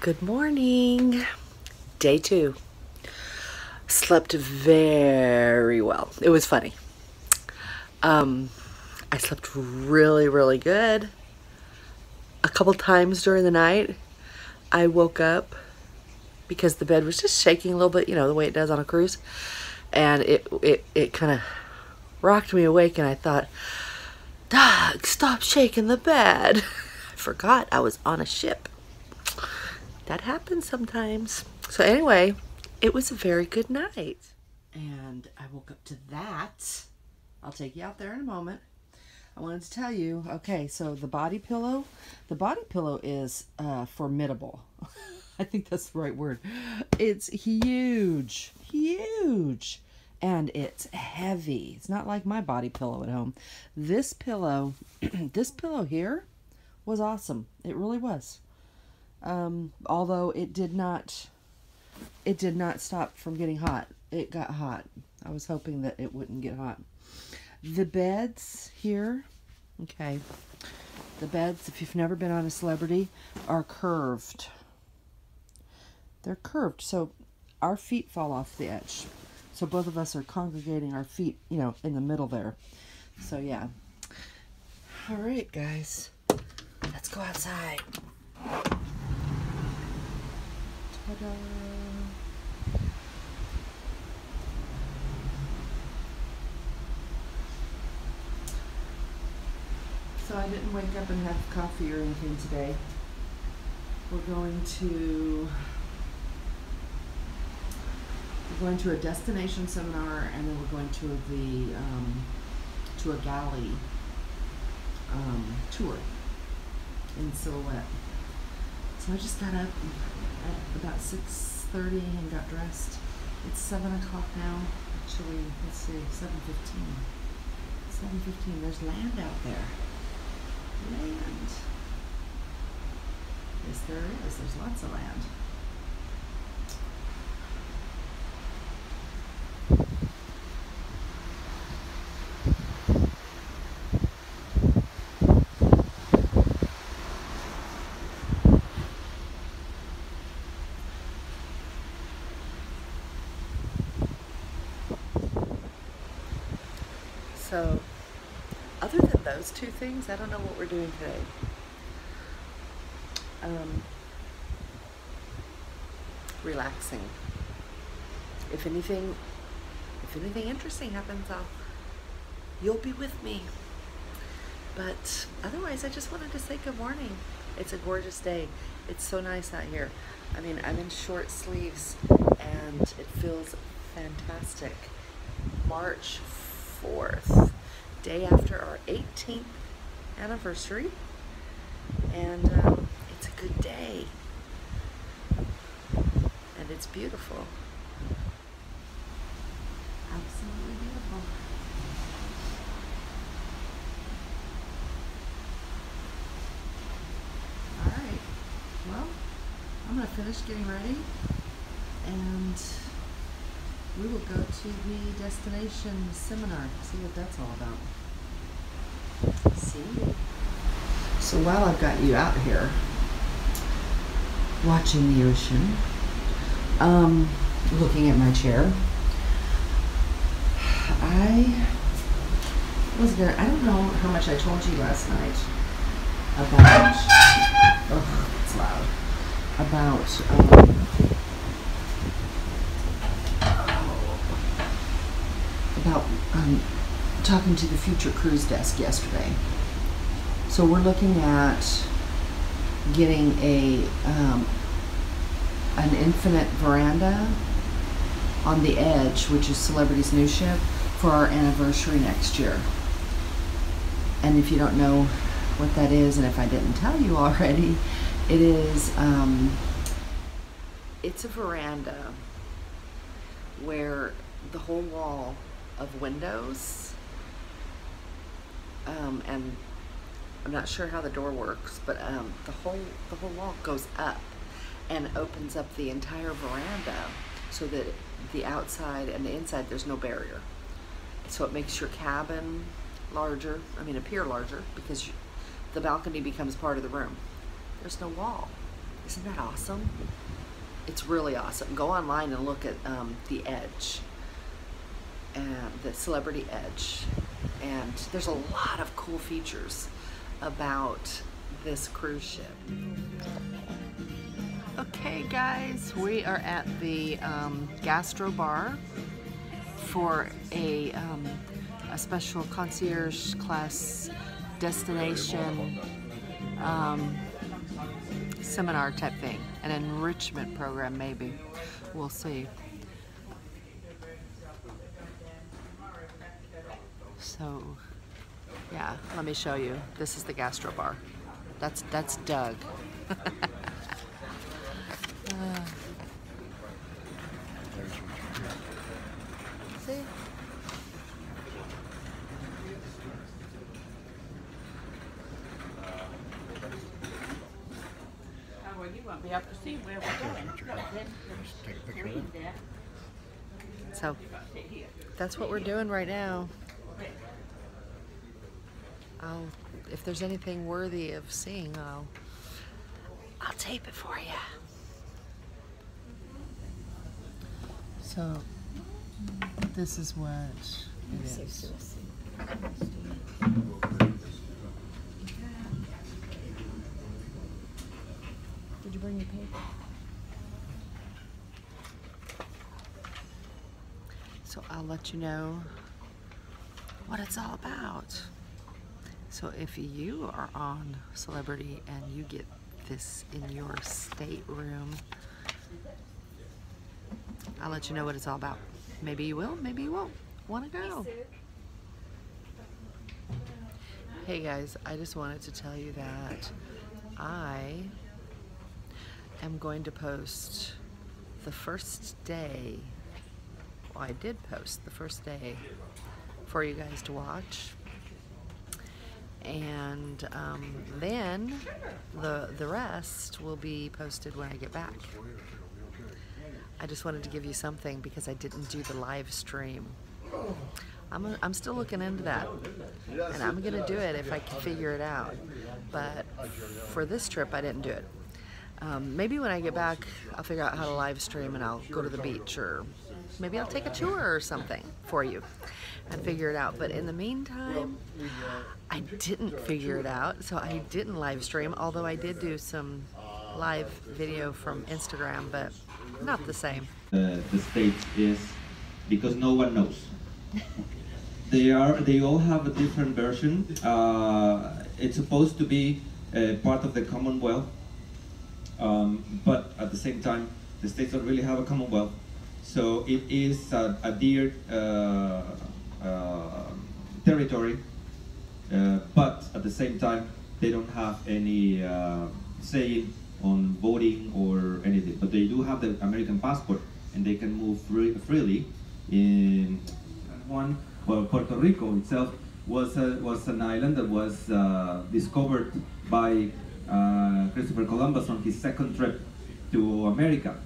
Good morning. Day two. Slept very well. It was funny. Um, I slept really, really good. A couple times during the night, I woke up because the bed was just shaking a little bit, you know, the way it does on a cruise. And it, it, it kind of rocked me awake and I thought, Doug, stop shaking the bed. I forgot I was on a ship that happens sometimes. So anyway, it was a very good night. And I woke up to that. I'll take you out there in a moment. I wanted to tell you, okay, so the body pillow, the body pillow is uh, formidable. I think that's the right word. It's huge, huge, and it's heavy. It's not like my body pillow at home. This pillow, this pillow here was awesome. It really was. Um, although it did not, it did not stop from getting hot. It got hot. I was hoping that it wouldn't get hot. The beds here, okay, the beds, if you've never been on a celebrity, are curved. They're curved, so our feet fall off the edge. So both of us are congregating our feet, you know, in the middle there. So yeah. All right, guys, let's go outside. Ta-da. So I didn't wake up and have coffee or anything today. We're going to we're going to a destination seminar and then we're going to the um, to a galley um, tour in Silhouette. So I just got up at about 6.30 and got dressed. It's 7 o'clock now. Actually, let's see, 7.15. 7.15. There's land out there. Land. Yes, there is. There's lots of land. Those two things, I don't know what we're doing today. Um, relaxing. If anything, if anything interesting happens, I'll, you'll be with me. But otherwise, I just wanted to say good morning. It's a gorgeous day. It's so nice out here. I mean, I'm in short sleeves and it feels fantastic. March 4th, day after our 18th anniversary. And um, it's a good day. And it's beautiful. Absolutely beautiful. Alright. Well, I'm going to finish getting ready. And we will go to the destination seminar, see what that's all about. See. So while I've got you out here watching the ocean, um, looking at my chair, I was gonna, I don't know how much I told you last night about, oh, it's loud, about, um, about um, talking to the future cruise desk yesterday. So we're looking at getting a um, an infinite veranda on the edge, which is Celebrity's new ship, for our anniversary next year. And if you don't know what that is, and if I didn't tell you already, it is um, it's a veranda where the whole wall of windows. Um, and I'm not sure how the door works, but um, the whole the whole wall goes up and opens up the entire veranda so that the outside and the inside there's no barrier. So it makes your cabin larger. I mean, appear larger because you, the balcony becomes part of the room. There's no wall. Isn't that awesome? It's really awesome. Go online and look at um, the Edge, the Celebrity Edge, and there's a lot of cool features about this cruise ship. Okay, guys, we are at the um, Gastro Bar for a um, a special concierge class destination um, seminar type thing, an enrichment program maybe. We'll see. So, yeah, let me show you. This is the gastro bar. That's that's Doug. uh, see? Oh, well, you won't be able to see where we're going. Just take a picture of that. So that's what we're doing right now. I'll, if there's anything worthy of seeing, I'll, I'll tape it for you. So this is what it is. Did you bring your paper? So I'll let you know what it's all about. So if you are on Celebrity and you get this in your stateroom, I'll let you know what it's all about. Maybe you will, maybe you won't. Want to go? Hey guys, I just wanted to tell you that I am going to post the first day well, I did post the first day for you guys to watch. And um, then the, the rest will be posted when I get back. I just wanted to give you something because I didn't do the live stream. I'm, i I'm still looking into that. And I'm going to do it if I can figure it out. But for this trip, I didn't do it. Um, maybe when I get back, I'll figure out how to live stream and I'll go to the beach or maybe I'll take a tour or something for you and figure it out. But in the meantime, I didn't figure it out, so I didn't live stream, although I did do some live video from Instagram, but not the same. uh, the states is because no one knows. they are they all have a different version. Uh, it's supposed to be uh, part of the Commonwealth, um, but at the same time, the states don't really have a Commonwealth. So it is a, uh, territory, uh, but at the same time, they don't have any uh, say on voting or anything. But they do have the American passport, and they can move free, freely. In one, well, Puerto Rico itself was a, was an island that was uh, discovered by uh, Christopher Columbus on his second trip to America.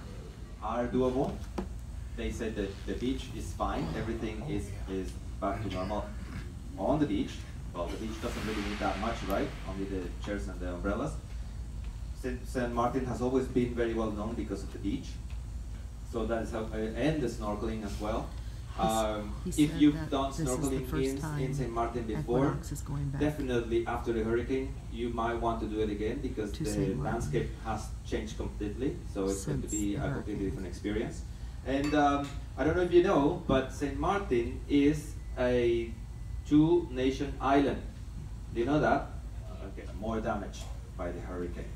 Are doable. They said that the beach is fine. Everything is is back to normal on the beach. Well, the beach doesn't really need that much, right? Only the chairs and the umbrellas. Saint, Saint Martin has always been very well known because of the beach. So that is how, uh, and the snorkeling as well. Um, if you've done this is the snorkeling in, in St. Martin before, Equinox is going back. definitely after the hurricane, you might want to do it again because the St. Landscape has changed completely. So it's going to be a completely different experience. And um, I don't know if you know, but St. Martin is a two nation island. Do you know that? Okay, more damage by the hurricane.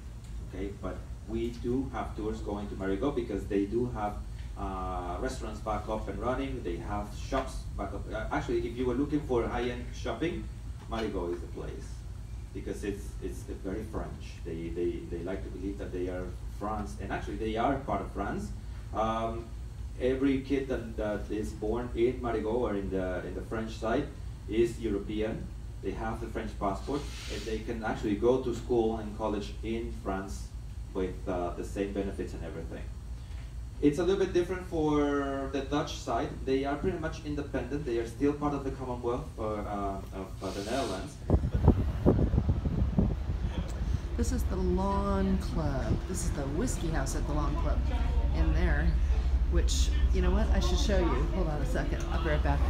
Okay, but we do have tours going to Marigot because they do have uh, restaurants back up and running. They have shops back up. Uh, actually, if you were looking for high-end shopping, Marigot is the place because it's it's very French. They, they they like to believe that they are France, and actually they are part of France. Um, every kid that, is born in Marigot or in the in the French side is European. They have the French passport, and they can actually go to school and college in France with uh, the same benefits and everything. It's a little bit different for the Dutch side. They are pretty much independent. They are still part of the Commonwealth uh, uh, of the Netherlands. This is the Lawn Club. This is the whiskey house at the Lawn Club in there, which, you know what, I should show you. Hold on a second. I'll be right back.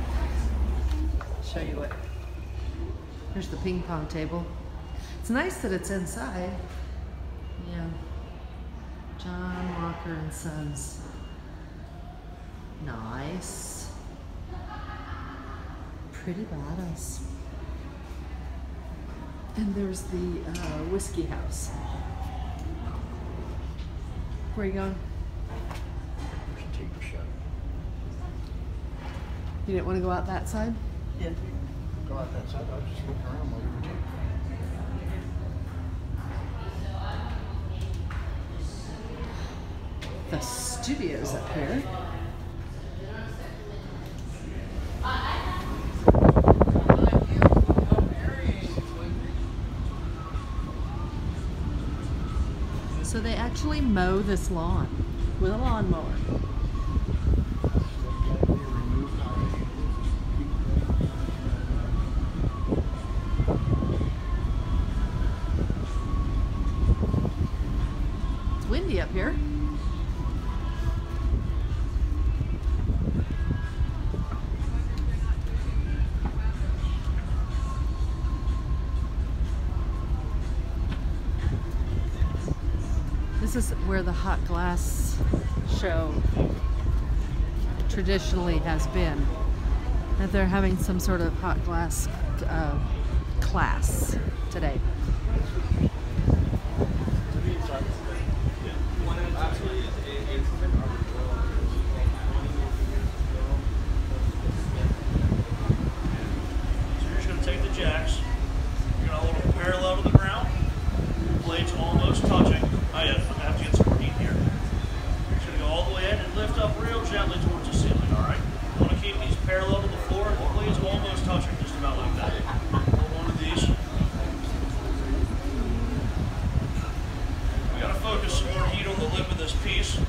Show you what. Here's the ping pong table. It's nice that it's inside. Yeah. John Walker and Sons. Nice. Pretty badass. And there's the uh, whiskey house. Where are you going? We should take the shot. You didn't want to go out that side? Yeah. Go out that side. I was just looking around while you were taking. The studio's up here. So they actually mow this lawn with a lawnmower. It's windy up here. This is where the hot glass show traditionally has been. That they're having some sort of hot glass uh, class today. So you're just going to take the jacks, you're going to hold them parallel to the ground, blades almost touching. Oh yeah, I have to get some heat here. You're just going to go all the way in and lift up real gently towards the ceiling, alright? You want to keep these parallel to the floor, the blades almost touching, just about like that. Hold one of these. We got to focus some more heat on the lip of this piece. So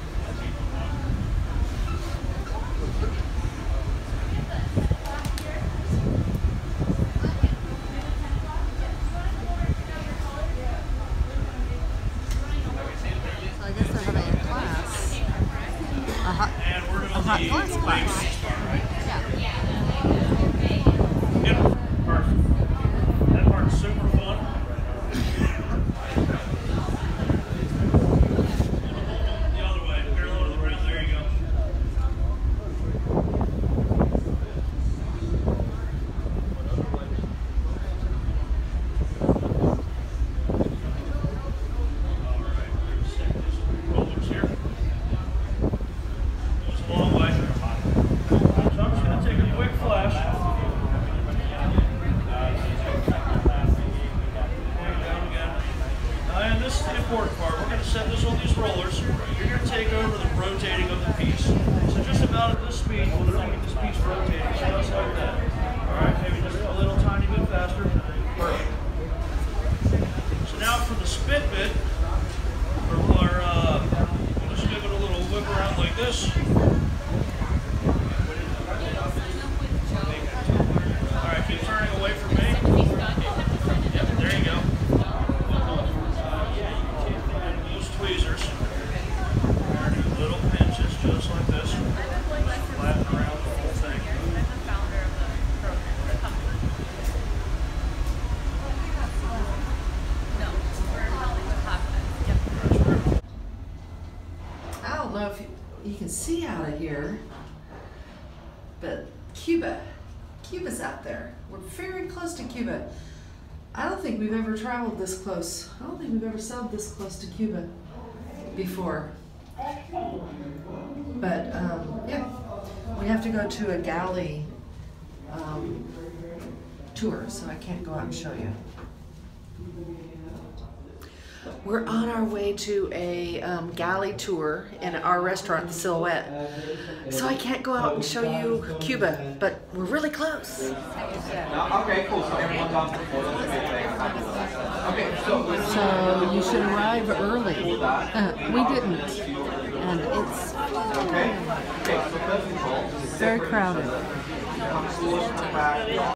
I guess they're having a class. A hot, And we're doing a Oh, hot the glass wave class. piece part. Yeah. Perfect. That part's super fun. The other way, parallel to the ground. There you go. All right, we're set these rollers here. Goes a long way. So I'm just going to take a quick flash. Down again. Uh, and this is the important part. We're going to set this on these rollers. You're going to take over the rotating of the piece. So just about at this speed, we'll keep this piece rotating just like that. Alright, maybe just a little tiny bit faster. Perfect. So now for the spit bit, or, or uh, we'll just give it a little whip around like this. Alright, keep turning away from me. Yep, there you go. Use tweezers. Do little pinches just like this. Flatten around the whole thing. I don't know if you, you see out of here, but Cuba, Cuba's out there. We're very close to Cuba. I don't think we've ever traveled this close. I don't think we've ever sailed this close to Cuba before. But um, yeah, we have to go to a galley um, tour, so I can't go out and show you. We're on our way to a um, galley tour in our restaurant, the Silhouette. So I can't go out and show you Cuba, but we're really close. Okay, cool. So everyone's on Okay, so So you should arrive early. Uh, we didn't, and it's okay, so first of all, very crowded. back.